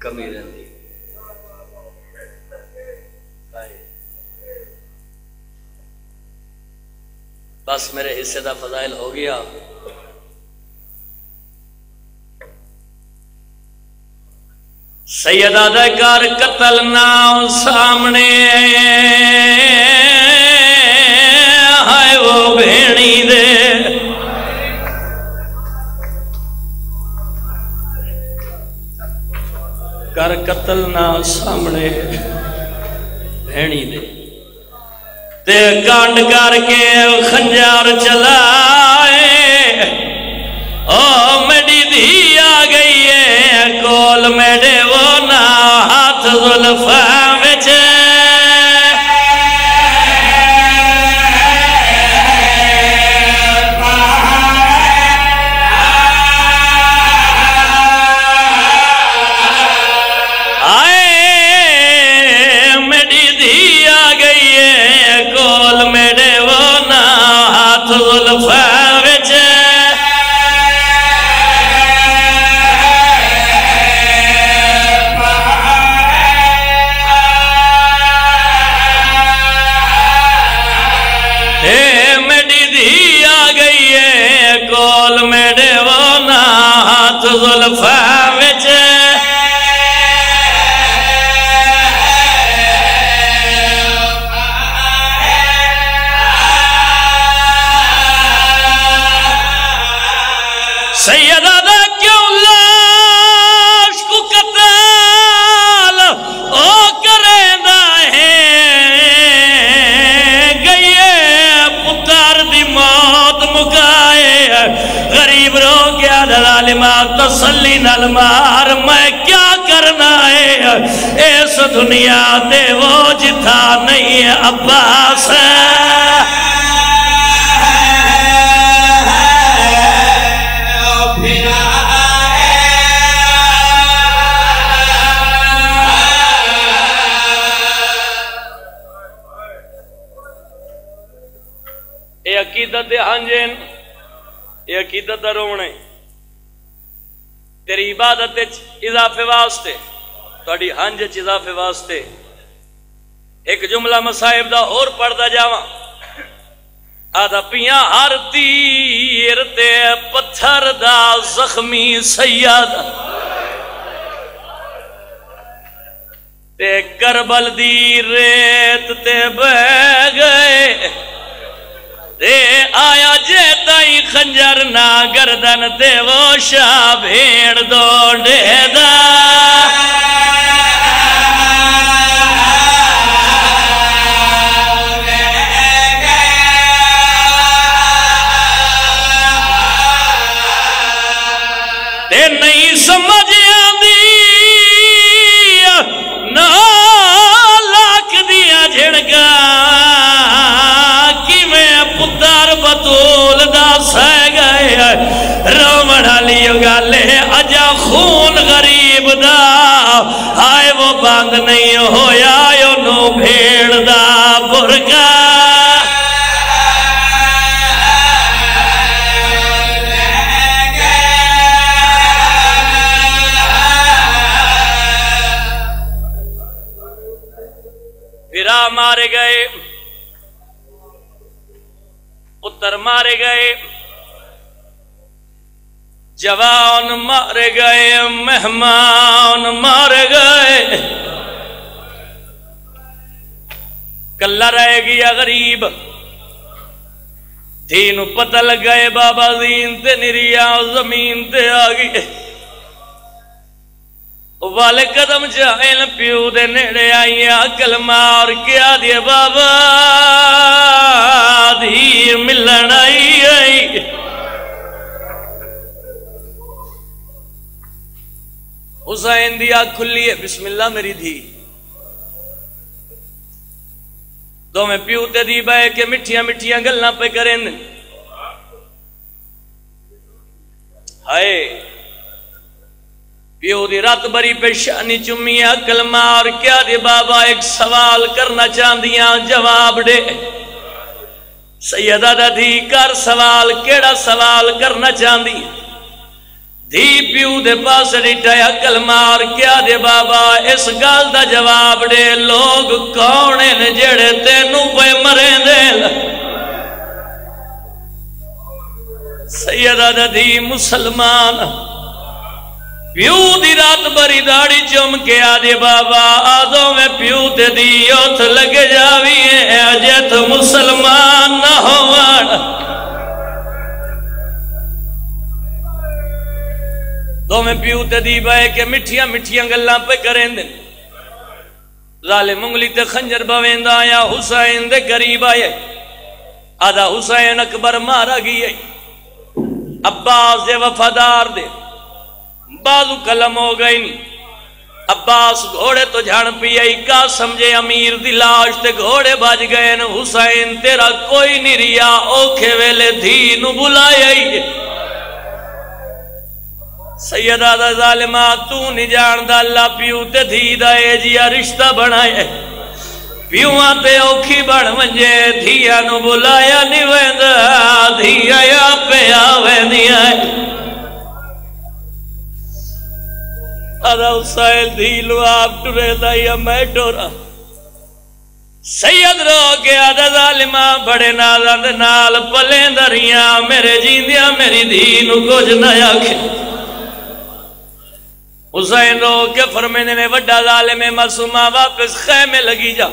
کمی رہندی۔ بس میرے حصے دا فضائل ہو گیا۔ سیدہ دے کر قتل نہ سامنے ہائے وہ بھیڑی دے کر قتل نہ سامنے بھیڑی دے تے کانڈ کر کے خنجار چلائے او میری دھی آ گئی ہے کول میرے وہ نہ ہاتھ زلفا وچ تسلی نل مار، میں کیا کرنا ہے؟ اس دنیا دے وہ جتا نہیں ہے عباس۔ ہے عقیدت دے ہاں یہ عقیدت ہے۔ ہاں جی۔ رونے تیری عبادت اضافے واسطے تھوڑی ہنج اضافے واسطے ایک جملہ مسائب دا اور پڑھتا جاواں۔ آدھا پیاں ہر تیر تے پتھر دا زخمی سیاد تے کربل دی ریت تے بہ گئے۔ تے آیا جے تائی خنجر نا گردن تے وہ شاہ بھیڑ دوڑے ڈے دا رومن اجا خون غریب دا۔ آئے وہ بند نہیں ہویا، یو نو بھیڑ دا برگا۔ پھرا مارے گئے پتر مارے گئے۔ جوان مارے گئے، مہمان مارے گئے۔ کلا رہ گیا غریب۔ تین پتہ لگ گئے، بابا زین تے نریا زمین تے آ گئے والے قدم جائن پیو دے نیڑے آئی اکل مار کیا دیا بابا دھی ملن آئی آئی۔ حسین دیا کھلی ہے، بسم اللہ میری دھی۔ دو میں پیو تے دی بے کے مٹھیاں مٹھیاں گلنا پہ کریں ہائے، پیو دی رات بری پیشانی چمی عقل مار کیا دی بابا، ایک سوال کرنا چاندیاں، جواب دے۔ سیدہ دا دھی کر سوال، کیڑا سوال کرنا چاندی؟ دھی پیو دے پاس ڈیٹا عقل مار کیا دے بابا، اس گال دا جواب دے، لوگ کونے نے جڑے تینوں پہ مرے دے؟ سیدہ دا دھی مسلمان، پیو دی رات بری داڑی چم کے آدھے بابا آدھو میں پیو تے دی اوتھ لگ جاوی ہے اجت مسلمان نہ ہوان دو میں پیو تے دی بائے کے مٹھیاں مٹھیاں گلاں پہ کریں دن ظالم انگلی تے خنجر بویندہ آیا حسین دے قریب آئے۔ آدھا حسین اکبر مارا گئی عباس دے وفادار دے۔ بازو کلم ہو گئی نہیں عباس گھوڑے تو جھڑ پی آئی کا سمجھے امیر دی لاش تے گھوڑے باج گئے ن حسین تیرا کوئی نہیں ریا، اوکھے ویلے دھی نو بلائے آئی سیدہ دا ظالمہ تو نہیں جان دا اللہ پیو تے دھی دا اے جیا رشتہ بنائے۔ پیوہاں تے اوکھی بڑھ منجے دھیا نو بلایا نہیں ویندہ دھیا یا پہ آوے نہیں آئے۔ ادا حسین دھیلو آپ ٹرے دائی میں ٹورا۔ سید رو کے آدھا ظالمہ بڑے نازند نال پلیں دریاں میرے جیندیاں میری دھینو کچھ نیا کھے حسین رو کے فرمینے میں وڈا ظالم معصومہ، واپس خیمے لگی جا۔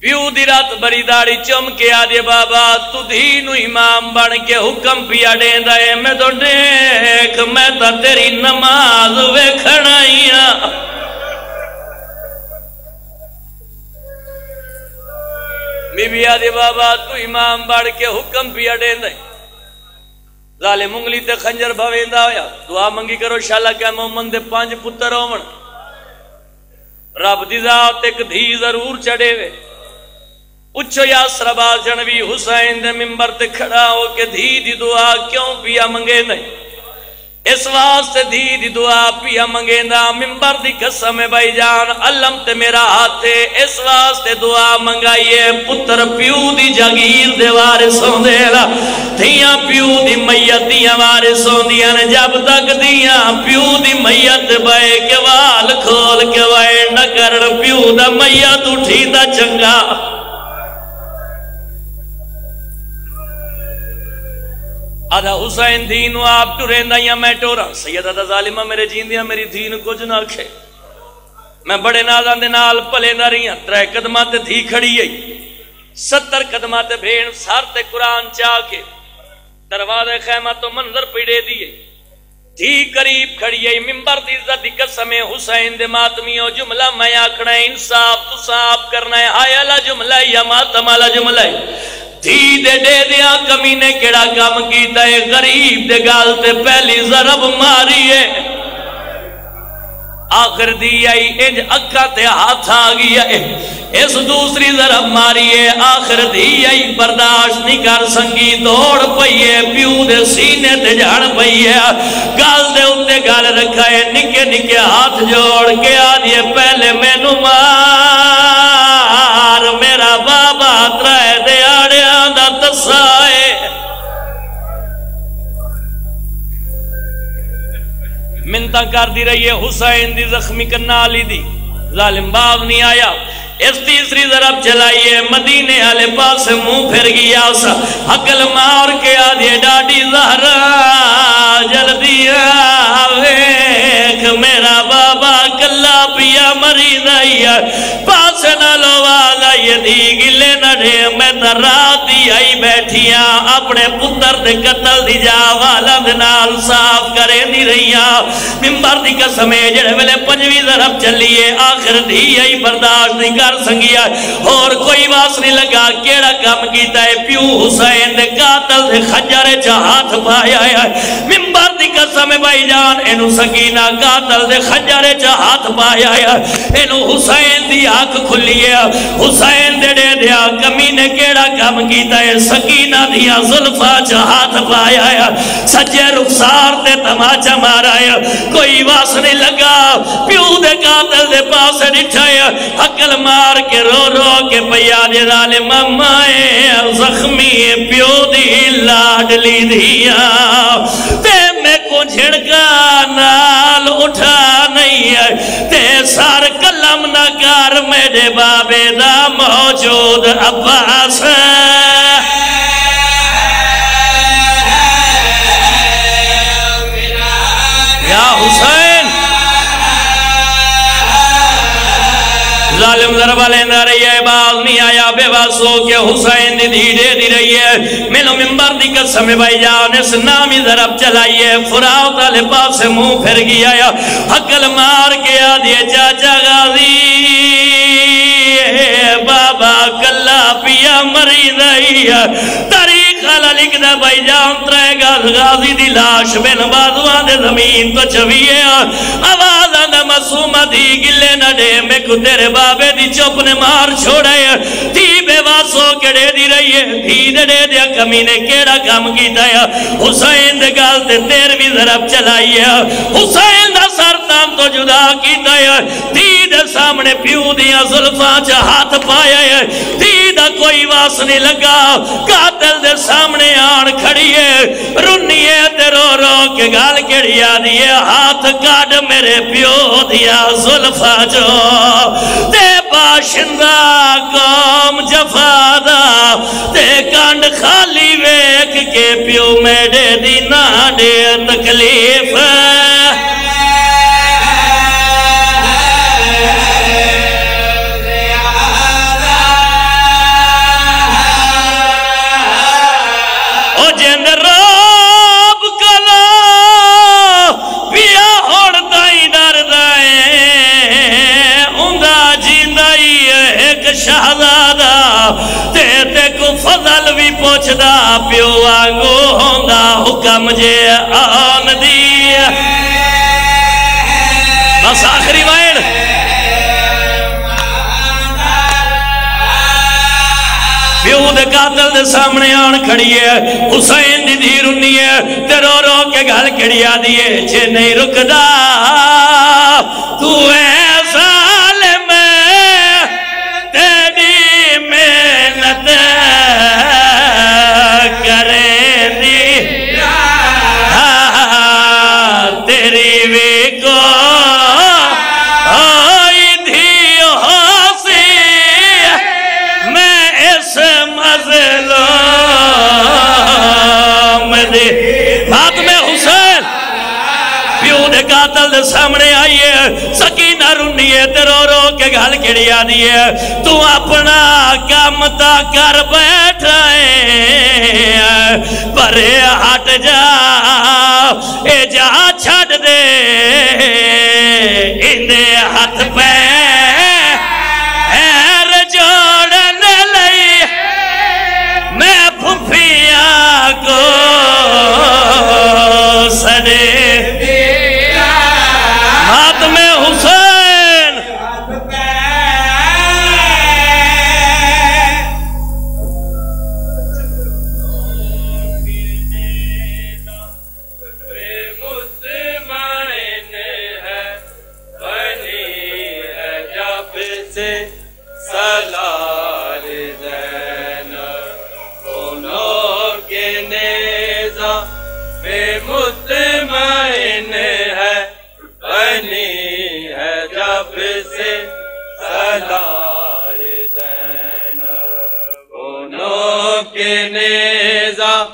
پیو دی رات بری داڑی چم کے آدھے، بابا تو دھینو امام بن کے حکم پیا دین دائے میں تو دیکھ میں تا تیری نماز وے کھڑائیاں بی بی آدھے، بابا، تو امام بڑھ کے حکم پیا دین دائے لالے منگلی تے خنجر بھویندہ ہویا دعا منگی کرو شالا کہ مومن دے پانچ پتر ہومن رب دی ذات ایک دھی ضرور چڑے وے پوچھو یا سربا جنوی حسین دے ممبر تے کھڑا ہو کے دھی دی دعا کیوں پیا منگے نہیں اس واسطے دی دی دعا پیا منگیندا منبر دی قسم ہے بھائی جان، علم تے میرا ہاتھ ہے۔ اس واسطے دعا منگائیے پتر پیو دی جاگیر دے وارث ہوندے لا۔ دھیاں پیو دی میت دیاں وارث ہوندیاں نے جب تک دیاں پیو دی میت بے کے وال کھول کے وائے نہ کرن، پیو دا میت اٹھی دا چنگا۔ آدھا حسین دین و آپ ٹورے یا میں ٹورا سید آدھا ظالمہ میرے جین دیا، میری دین کچھ نہ کھے میں بڑے نازان دے نال پلے نہ رہی ہیں، ترے قدمات دھی کھڑی ہے۔ ستر قدمات بھین سارتے قرآن چاہ کے دروازے خیمہ تو منظر پیڑے دیئے تھی قریب کھڑی ہے ممبر دی عزت دی قسم حسین دے ماتمیوں جملہ میں آکھنا ہے، انصاف تو صاف کرنا ہے۔ آیا اللہ جملہ یا ماتم اللہ جملہ ہے۔ تھی دے دے دیا کمی نے کڑا کام کیتا ہے؟ غریب دے گال تے پہلی ضرب ماری ہے۔ آخر دی آئی انج اکھا تے ہاتھ آگی ہے۔ اس دوسری ضرب ماری ہے۔ آخر دی آئی برداشت نہیں کر سنگی، دوڑ پئی ہے۔ پیو دے سینے تے جھڑ پئی ہے۔ گال دے اتے گال رکھا ہے۔ نکے نکے ہاتھ جوڑ کے آدھے پہلے میں نمار منتا کر دی رہی ہے حسین دی زخمی کرنا علی دی۔ ظالم باغ نہیں آیا۔ اس تیسری ضرب چلائیے مدینے آلے پاس مو پھر گیا سا۔ حقل مار کے آدھے ڈاڈی زہرہ جلدی آوے۔ میرا بابا کلا پیا مری دائی پاس نہ لو والا گلے نہ دے میں در رات آئی بیٹھیا اپنے پتر دے قتل دی جا والا دنال صاف کرے دی رہیا ممبر دی قسمے جڑے ویلے پنجوی ضرب چلیے آخر دی آئی برداشت نہیں کر سنگیا اور کوئی واس نہیں لگا کیڑا کیتا ہے پیو حسین دے قاتل دے چاہت پایا ہے ممبر دی قسم بھائی جان اینو سکینہ قاتل دے خجر چاہت پایا ہے اینو حسین دی آنکھ کھلی ہے۔ حسین دے دے دیا کمی نے کیڑا کام کیتا ہے؟ سکینہ دیا ظلفہ چاہت پایا ہے۔ سجے رخسار دے تماچا مارا ہے۔ کوئی واس نہیں لگا۔ پیو دے قاتل دے پاس نٹھا ہے۔ حقل مار کے رو رو کے پیا دے ظالم مائے زخمی پیو دی لاڈلی دیا۔ تے میں کو جھڑکا نال اٹھا نہیں ہے تے سار کلم نگار میرے بابے دا موجود عباس۔ یا حسین! ظالم ضربہ لیندہ رہی ہے باز نہیں آیا، بے باسو کہ حسین دی دیڑے دی رہی ہے۔ ملو ممبر دی قسم بھائی جان، اس نامی ضرب چلائیے فراؤ تالے پاس مو پھر گیا یا۔ حقل مار کے آدھے چاچا غازی۔ بابا، کلا پیا مری دائی تاریخ اللہ لکھ دا بھائی جان، ترے گا غازی دی لاش بین بازوان دے زمین تو چویے آواز آدھا مسومہ دی گلے نہ دے میں کو تیرے بابے دی چپ نے مار چھوڑے تھی بے واسو کڑے دی رہی ہے، تھی دے دے دیا کمی نے کیڑا کام کی دایا حسین دے گال تے تیر بھی ضرب چلائی ہے حسین دا سرطان تو جدا کی دایا تھی دے سامنے پیو دیا ظلفہ چا ہاتھ پایا ہے تھی دا کوئی واس نہیں لگا، قاتل دے سامنے سامنے آن کھڑی ہے۔ رنی ہے تے رو رو کے گال کڑی آدھی ہاتھ کاڑ میرے پیو دیا ظلفہ جو۔ تے باشندہ قوم جفادہ۔ تے کانڈ خالی ویک کے پیو میڈے دی ناڈے تکلیف۔ او فضل پیو آنگو ہوندہ حکم جے آن دی۔ بس آخری وائن۔ پیو دے قاتل دے سامنے آن کھڑی ہے۔ حسین دی دیر انی رونی ہے۔ تے رو رو کے گل کڑی آدھی ہے۔ جے نہیں رکدا، تو ایسا دے قاتل دے سامنے آئیے سکینہ رنیے تے رو رو کے گھل کڑی آدیے تو اپنا کام تا کر بیٹھائے پرے ہٹ جا، اے جا چھڑ دے۔ اندے ہاتھ پہ نیزہ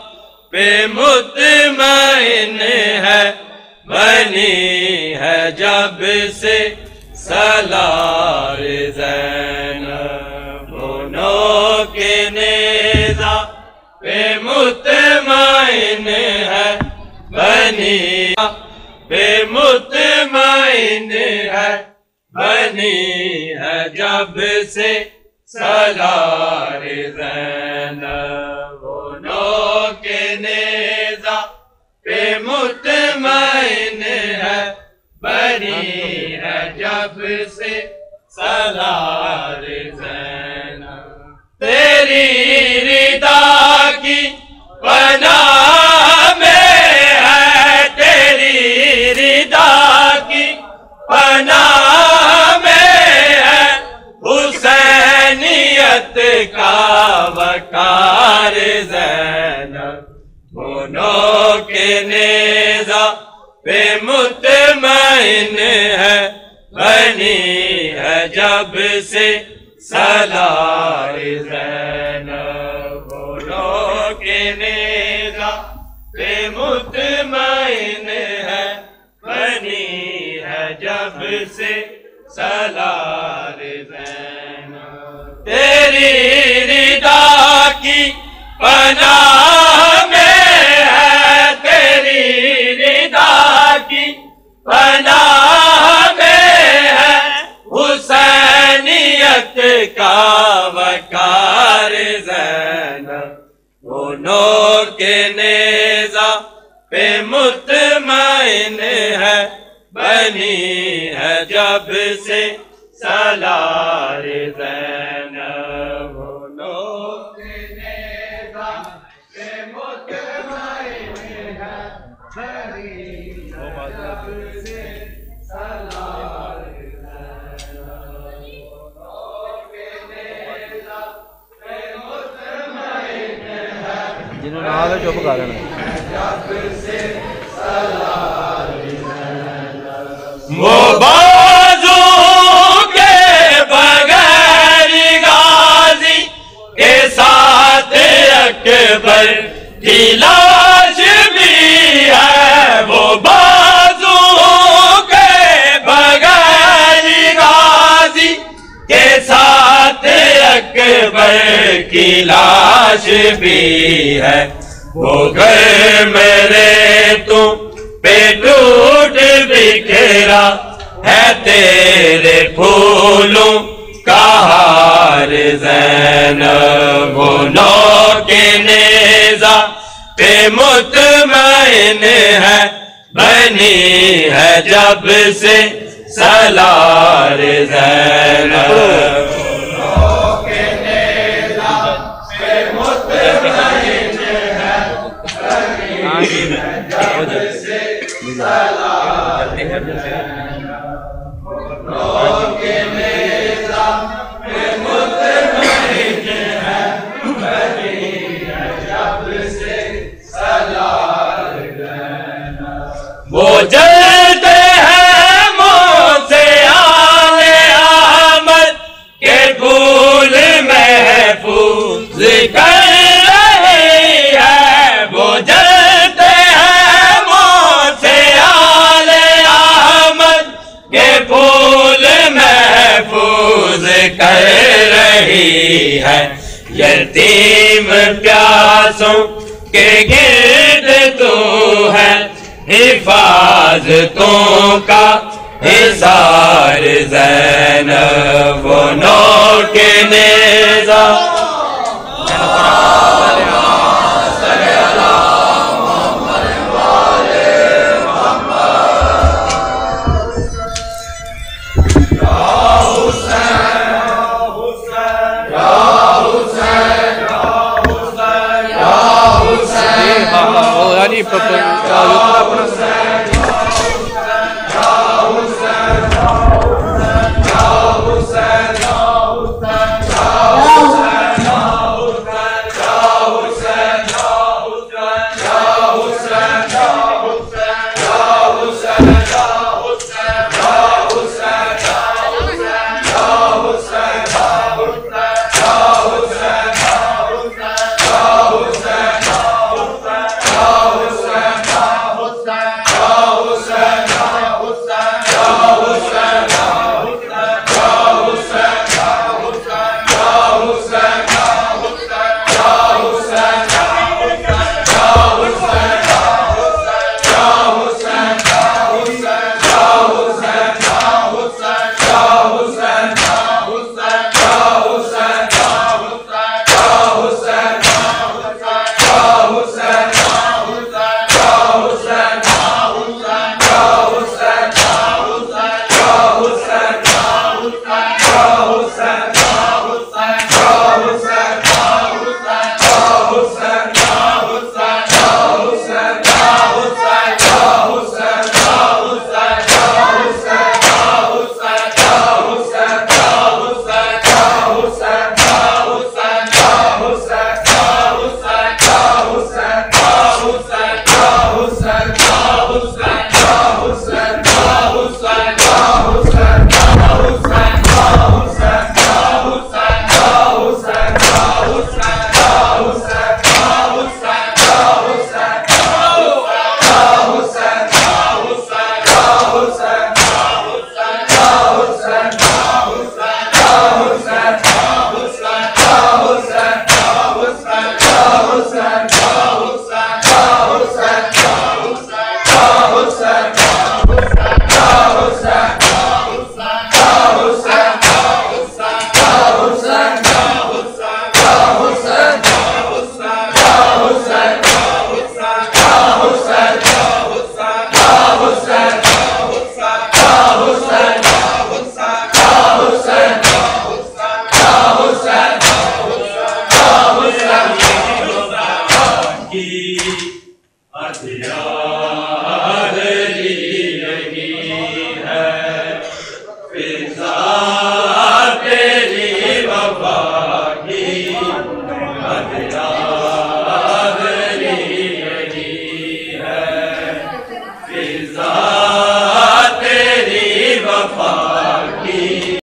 بے مطمئن ہے، بنی ہے جب سے سلار زین۔ دونوں کے نیزہ بے مطمئن ہے، بنی بے مطمئن ہے، بنی ہے جب سے سلار زین۔ سے سلار زین تیری ردا کی بنا میں ہے تیری ردا کی بنا حسینیت کا وقار زین دونوں کے نیزہ بے مطمئن ہے بنی ہے جب سے سلار زین دونوں کے نیزہ بے مطمئن ہے بنی ہے جب سے سلار زین تیری ردا کی پناہ میں ہے تیری ردا کی پناہ میں ہے حسینیت کا وقار زین دونوں کے نیزہ پہ مطمئن ہے، بنی ہے جب سے سلار زینب لوگ نظام سے مطمئن ہے غریب مذہب سے سلار جنہوں نے آگے چپ کر لینا مبارک اکبر کی لاش بھی ہے وہ بازو کے بغیر غازی کے ساتھ اکبر کی لاش بھی ہے۔ وہ گھر میرے تم پہ ٹوٹ بکھرا ہے تیرے پھولوں کا ہار زین وہ نو کے نیزہ، پہ مطمئن ہے، بنی ہے جب سے سلار زین کر رہی ہے وہ جلتے ہیں موت سے آنے آمد کے پھول محفوظ کر رہی ہے۔ یتیم پیاسوں کے گرد تو ہے، حفاظتوں کا حصار زینب وہ نوٹ کے نیزہ وہ یعنی اپنا